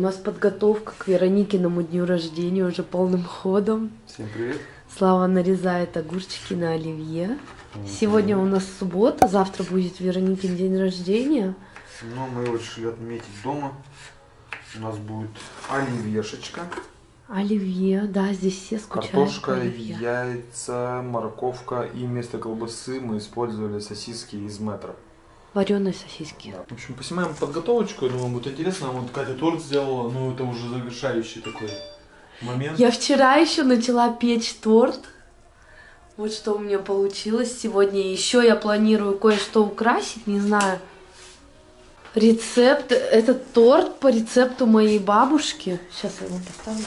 нас подготовка к Вероникиному дню рождения уже полным ходом. Всем привет. Слава нарезает огурчики на оливье. Сегодня у нас суббота, завтра будет Вероникин день рождения. Но мы его решили отметить дома. У нас будет оливьешечка, Оливье, да, здесь все скучают картошка, оливье. яйца, морковка и вместо колбасы мы использовали сосиски из метро. Вареные сосиски. В общем, поснимаем подготовочку, я думаю, будет интересно. Вот Катя торт сделала, ну это уже завершающий такой момент. Я вчера еще начала печь торт. Вот что у меня получилось сегодня. Еще я планирую кое-что украсить, не знаю. Рецепт, это торт по рецепту моей бабушки. Сейчас я его поставлю.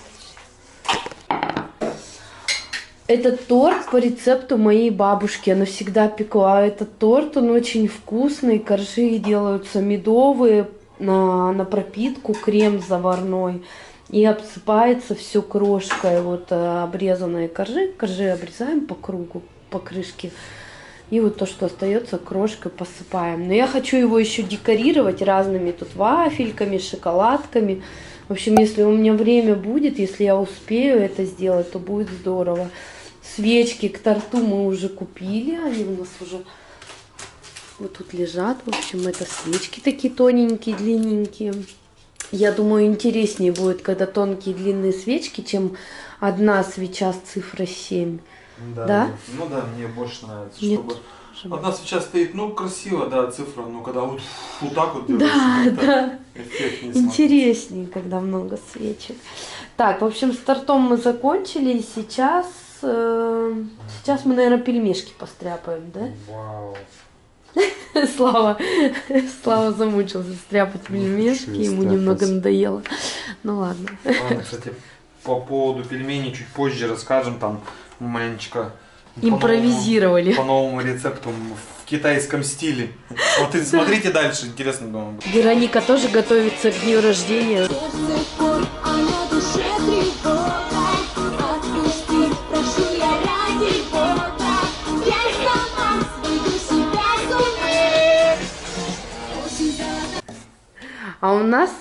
Это торт по рецепту моей бабушки. Она всегда пекла этот торт. Он очень вкусный. Коржи делаются медовые на, на пропитку, крем заварной. И обсыпается все крошкой, вот э, обрезанные коржи. Коржи обрезаем по кругу, по крышке. И вот то, что остается, крошкой посыпаем. Но я хочу его еще декорировать разными тут вафельками, шоколадками. В общем, если у меня время будет, если я успею это сделать, то будет здорово. Свечки к торту мы уже купили, они у нас уже вот тут лежат. В общем, это свечки такие тоненькие, длинненькие. Я думаю, интереснее будет, когда тонкие длинные свечки, чем одна свеча с цифрой 7. Да? Ну да, мне больше нравится, Нет. чтобы... Чтобы- Одна свеча стоит, ну красиво, да, цифра, но когда вот, вот так вот Да, делаешь, да. Интереснее, когда много свечек. Так, в общем, с тортом мы закончили. И сейчас, э, сейчас мы, наверное, пельмешки постряпаем, да? Вау. Слава, Слава замучился стряпать пельмешки, ему немного надоело. Ну ладно. Ладно, кстати, по поводу пельменей чуть позже расскажем, там маленечко по Импровизировали. новому- По новому рецепту в китайском стиле. Смотрите, смотрите дальше, интересно, думаю. Вероника тоже готовится к дню рождения. А у нас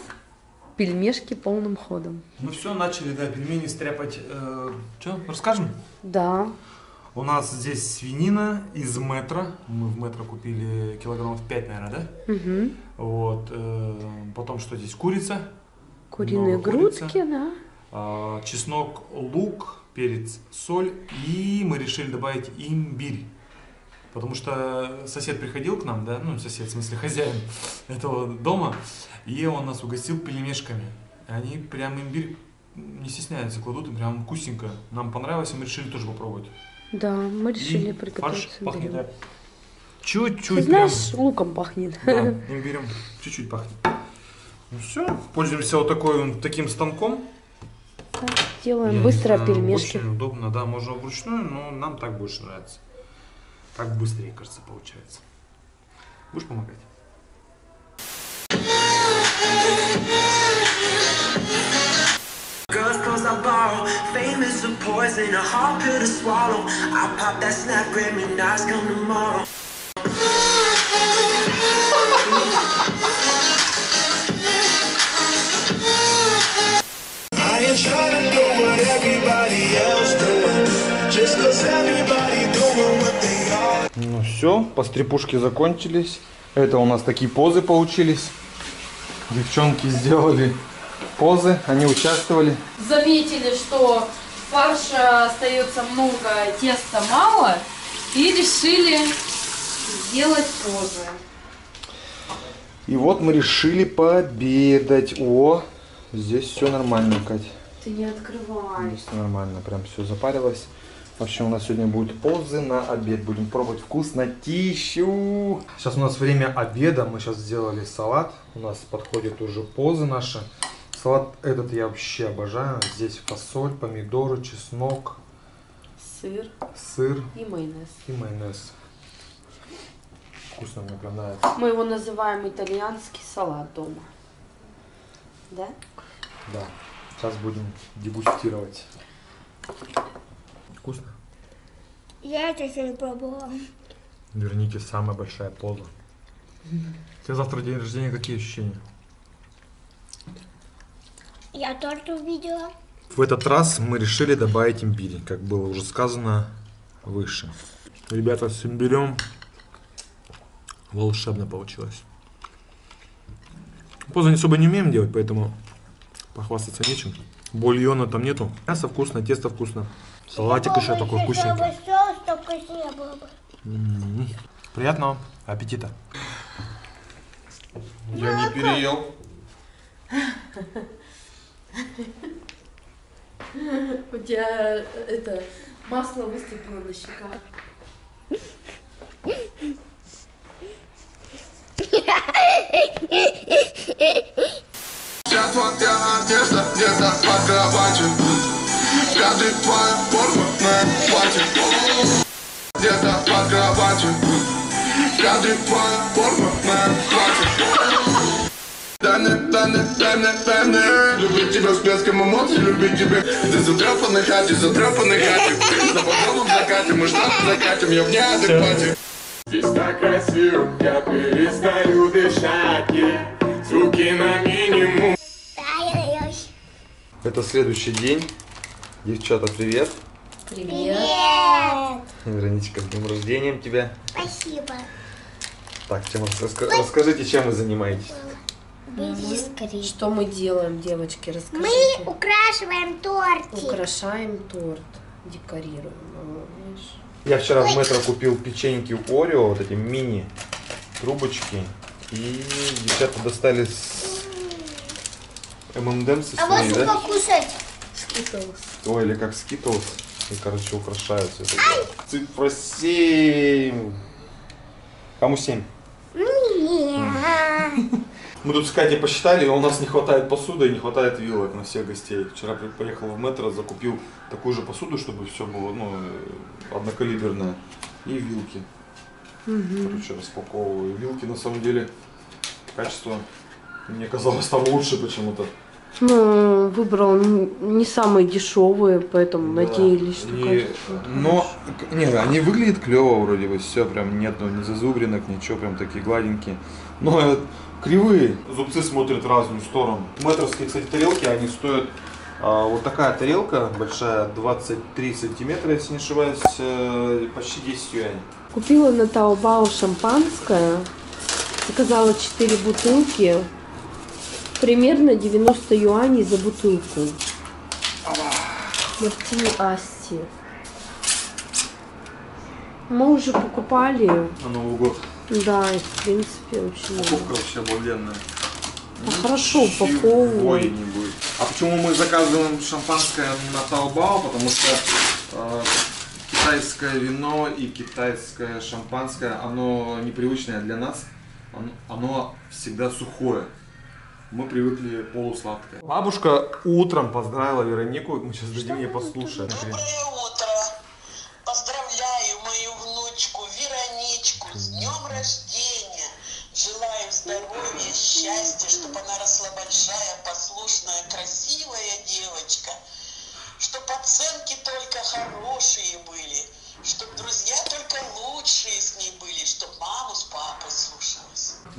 пельмешки полным ходом. Ну все, начали, да, пельмени стряпать. Что, расскажем? Да. У нас здесь свинина из метро. Мы в метро купили килограммов 5, наверное, да? Угу. Вот. э, Потом что здесь? Курица. Куриные Много грудки, да. а, чеснок, лук, перец, соль. И мы решили добавить имбирь. Потому что сосед приходил к нам, да, ну сосед, в смысле хозяин этого дома, и он нас угостил пельмешками. Они прям имбирь не стесняются, кладут, и прям вкусненько. Нам понравилось, и мы решили тоже попробовать. Да, мы решили И приготовить фарш пахнет, да. Чуть-чуть Ты знаешь, луком пахнет. прям. Да, имбирем чуть-чуть пахнет. Ну все, пользуемся вот такой, таким станком. Так, Делаем Я быстро знаю, пельмешки. Очень удобно, да, можно вручную, но нам так больше нравится. Так быстрее, кажется, получается. Будешь помогать? Is a poison, a hard pill to swallow. I pop that snap, Grammy, Nas come tomorrow. I ain't trying to do what everybody else doing. Just cause everybody doing what they are. Ну все, пострепушки закончились. Это у нас такие позы получились. Девчонки сделали позы, они участвовали. Заметили, что фарша остается много, теста мало, и решили сделать позы. И вот мы решили пообедать. О, здесь все нормально, Кать. Ты не открывай. Здесь нормально, прям все запарилось. В общем, у нас сегодня будут позы на обед. Будем пробовать вкуснотищу. Сейчас у нас время обеда. Мы сейчас сделали салат. У нас подходят уже позы наши. Салат этот я вообще обожаю. Здесь фасоль, помидоры, чеснок, Сыр сыр и майонез. и майонез. Вкусно, мне прям нравится. Мы его называем итальянский салат дома. Да? Да. Сейчас будем дегустировать. Вкусно? Я это еще не пробовала Верните самая большая поза. У тебя завтра день рождения, какие ощущения? Я торт увидела. В этот раз мы решили добавить имбирь, как было уже сказано выше. Ребята, с имбирем волшебно получилось. Поза особо не умеем делать, поэтому похвастаться нечем. Бульона там нету. Мясо вкусно, тесто вкусно. Салатик еще такой вкусненький. М. Приятного аппетита. Я не переел. У тебя это масло выступило на щеках. Вся твоя одежда где-то под кроватью платье Где-то под кроватью кадре твоя форма на платье Дай мне, Любить тебя с блеском эмоций, любить тебя Ты затрепанной хате, затрепанной хате На багровом закате, закатим, я в неадеквате Здесь так красиво, я перестаю дышать. Звуки на минимум. Это следующий день. Девчата, привет. Привет. Нет. Вероничка, с днем рождения тебя. Спасибо. Так, чем раска- расскажите, чем вы занимаетесь? Бери. Что мы делаем, девочки, Мы расскажите. украшиваем тортик. Украшаем торт, декорируем. Ну, видишь. Я вчера в метро купил печеньки Oreo, вот эти мини трубочки. И девчата достали с M&M's ы А вот свои, что да? покушать? Skittles. Ой, или как Skittles. И, короче, украшают все это. Цифра 7. Кому 7? Нет. Мы тут с Катей посчитали, и у нас не хватает посуды и не хватает вилок на всех гостей. Вчера при- поехал в метро, закупил такую же посуду, чтобы все было ну, однокалиберное. И вилки. Короче, распаковываю. Вилки на самом деле качество мне казалось там лучше почему-то. Ну, выбрал не самые дешевые, поэтому Да. надеялись, что И- качество Но, не, они выглядят клево вроде бы, все прям нету ни зазубринок, ничего, прям такие гладенькие. Но кривые, зубцы смотрят в разную сторону. Метровские, кстати, тарелки, они стоят, а, вот такая тарелка большая, 23 сантиметра, если не ошибаюсь, э, почти 10 юаней. Купила на Таобао шампанское, заказала 4 бутылки, примерно 90 юаней за бутылку. Мартини Асти. Мы уже покупали, На Новый год. да, и в принципе очень Упаковка вообще обалденная. Да хорошо Ничего упаковывают. А почему мы заказываем шампанское на Таобао? Потому что э, китайское вино и китайское шампанское, оно непривычное для нас. Оно, оно всегда сухое. Мы привыкли полусладкое. Бабушка утром поздравила Веронику. Мы сейчас дадим ей послушать. Доброе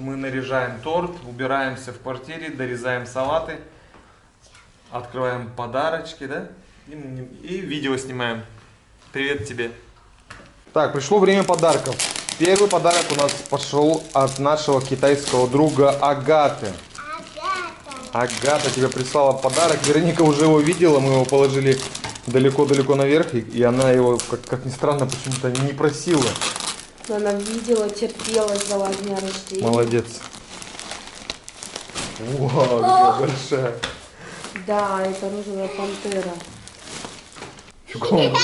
Мы наряжаем торт, убираемся в квартире, дорезаем салаты, открываем подарочки, да? И, и видео снимаем. Привет тебе. Так, пришло время подарков. Первый подарок у нас пошел от нашего китайского друга Агаты. Агата тебе прислала подарок. Вероника уже его видела, мы его положили далеко-далеко наверх, и, и она его, как, как ни странно, почему-то не просила. Она видела, терпела, ждала дня рождения. Молодец. Вау, какая большая. Да, это розовая пантера. Фигово.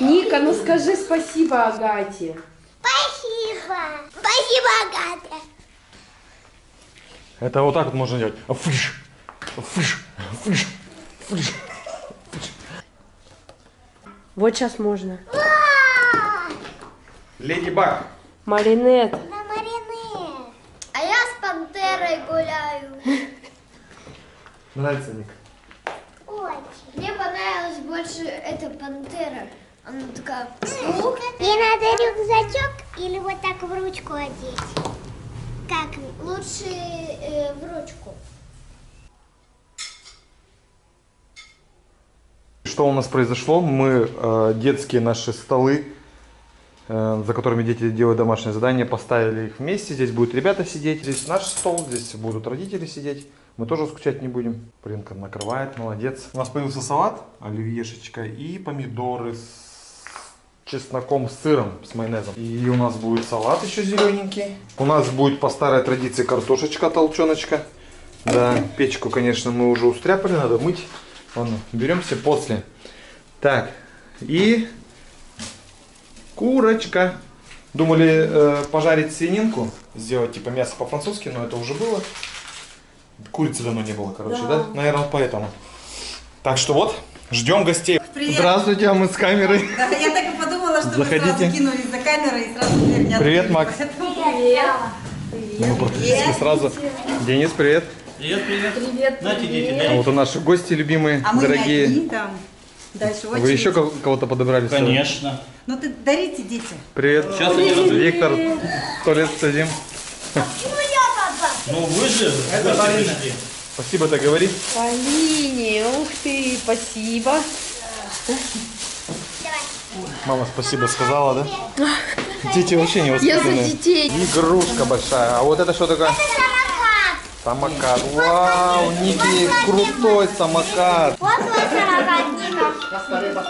Ника, ну скажи спасибо Агате. Спасибо. Спасибо, Агата. Это вот так вот можно делать. Фыш, фыш, фыш, фыш. Вот сейчас можно. Леди Баг. Маринет. На Маринет. А я с пантерой гуляю. Нравится, Ник? Очень. Мне понравилась больше эта пантера. Она такая... И надо рюкзачок или вот так в ручку одеть. Как? Лучше э, в ручку. Что у нас произошло? Мы э, детские наши столы за которыми дети делают домашнее задание, поставили их вместе. Здесь будут ребята сидеть. Здесь наш стол, здесь будут родители сидеть. Мы тоже скучать не будем. Принка накрывает, молодец. У нас появился салат, оливьешечка и помидоры с чесноком, с сыром, с майонезом. И у нас будет салат еще зелененький. У нас будет по старой традиции картошечка, толченочка. Да, печку, конечно, мы уже устряпали, надо мыть. Ладно, беремся после. Так, и курочка. Думали э, пожарить свининку, сделать типа мясо по-французски, но это уже было. Курицы давно не было, короче, да? Наверное, поэтому. Так что вот, ждем гостей. Привет. Здравствуйте, а мы с камерой. Да, я так и подумала, что Заходите. вы сразу кинулись за камерой и сразу дверь не Привет. Макс. Поэтому- Мы практически сразу. Денис, привет. Привет, привет. Знаете, дети, А вот и наши гости любимые, А мы не дорогие. одни там. Дальше Вы еще очередь. кого- кого-то подобрали? Конечно. Ну ты дарите, дети. Привет. Сейчас разойдутся. Виктор, сто лет садим. Ну вы же Это Полина. Спасибо, это говори. Полине, ух ты, спасибо. Мама спасибо сказала, да? Дети вообще не Я за воспитанные. детей. Игрушка большая. А вот это что такое? Самокат. Вау, Ники, крутой самокат. Вот твой самокат, Ника.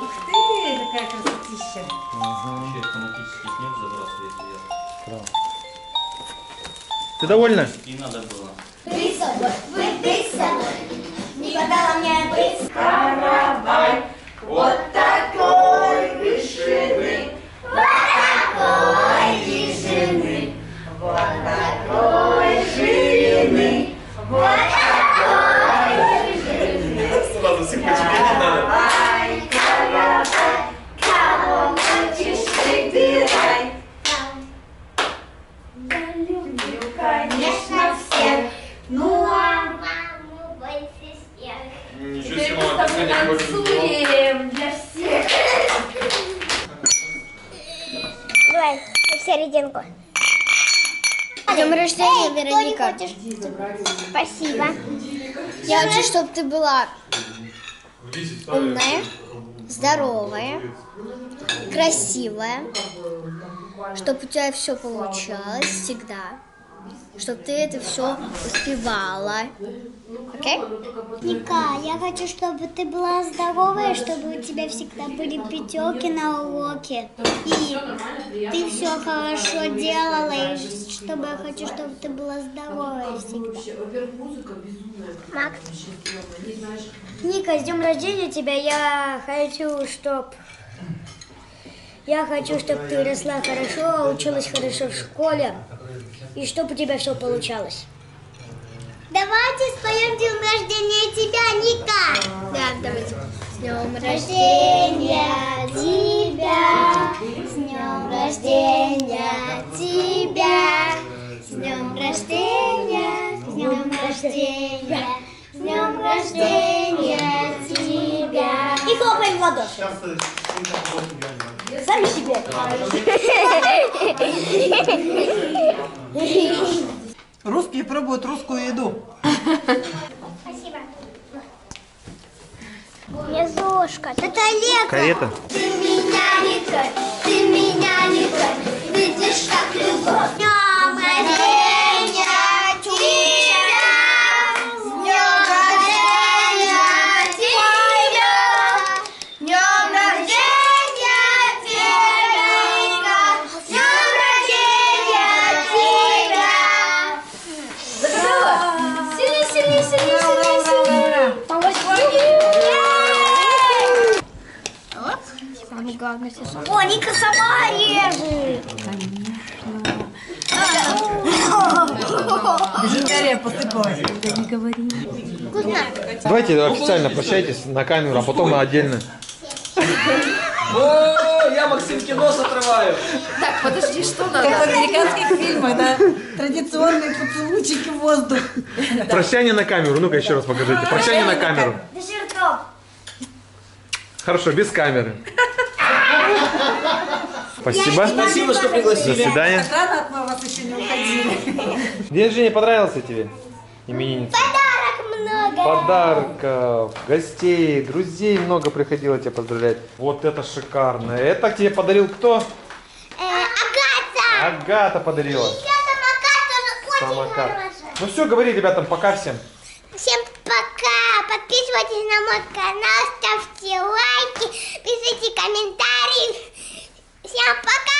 Ух ты, какая красотища. Вообще автоматически снег забрасываете вверх. Ты довольна? И надо было. Ты с собой, вы ты с собой. Не хватало мне быть Сразу всех починить надо. Конечно, всех. Ну, а маму больше всех. Ничего себе, мама, ты сегодня какой футбол. для всех. Давай, в серединку. С днем рождения, Вероника. Спасибо. Я хочу, чтобы ты была умная, здоровая, красивая, чтобы у тебя все получалось всегда, чтобы ты это все успевала. Окей? Ника, я хочу, чтобы ты была здоровая, чтобы у тебя всегда были пятерки на уроке. И ты все хорошо делала, и чтобы я хочу, чтобы ты была здоровая всегда. Макс. Ника, с днем рождения тебя. Я хочу, чтоб я хочу, чтобы ты росла хорошо, училась хорошо в школе, и чтобы у тебя все получалось. Давайте споем день рождения тебя, Ника. Да, давайте. С днем рождения тебя, с днем рождения тебя, с днем рождения, с днем рождения, с днем рождения тебя. И хлопаем в ладоши. Сами себе. Русские пробуют русскую еду. Спасибо. Я Зошка. Это Олег. Карета. Ты меня не тронь, ты меня не тронь, видишь, как любовь. Главный сосуд. О, Ника сама режет. Вкусно. Давайте официально прощайтесь на камеру, а потом отдельно. О, я Максимке нос отрываю. Так, подожди, что Как надо? в американских фильмах, да? Традиционные поцелуйчики в воздух. Прощание на камеру. Ну-ка еще раз покажите. Прощание на камеру. Хорошо, без камеры. Спасибо. Спасибо, что До пригласили. свидания. Так рано от вас еще не уходили. День рождения понравился тебе? Именинница. Подарок много подарков, гостей, друзей много приходило тебя поздравлять. Вот это шикарно. Это тебе подарил кто? Агата! Агата подарила. Самокат тоже очень Самокат. Ну все, говори ребятам, пока всем. Всем пока! Подписывайтесь на мой канал, ставьте лайки, пишите комментарии. Всем пока!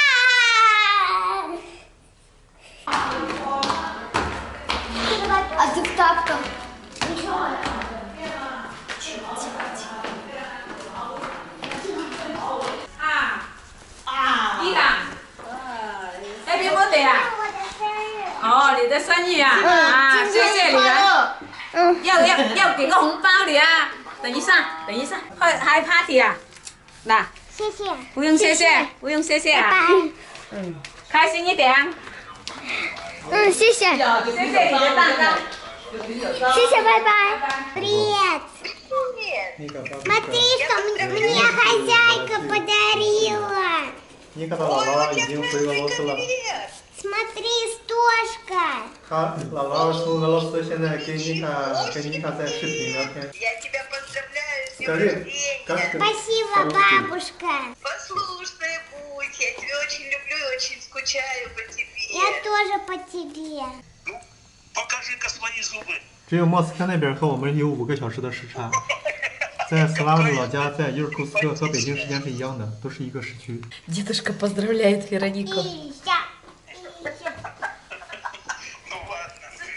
А ты в тапках? Đi cả. Happy birthday à? Ồ, 你的生日啊！啊，谢谢你啊！要要要给个红包你啊！等一下，等一下，开开 party 啊！那 谢谢，不用谢谢，不用谢谢啊！嗯，开心一点。嗯，谢谢，谢谢你的蛋糕。谢谢，拜拜。Привет! Смотри, что мне мне хозяйка подарила. Ника Лава 已经回俄罗斯了， Смотри, стошка. 他老老从俄罗斯现在跟妮卡跟妮卡在视频聊天。 Я тебя поздравляю с днем Скажи, рождения. как ты? Спасибо, по-русски? бабушка. Послушная будь, я тебя очень люблю и очень скучаю по тебе. Я тоже по тебе. Покажи-ка свои зубы. 只有莫斯科那边和我们有五个小时的时差，在斯拉夫的老家，在伊尔库斯克和北京时间是一样的，都是一个时区。 Дедушка поздравляет Веронику. Ища.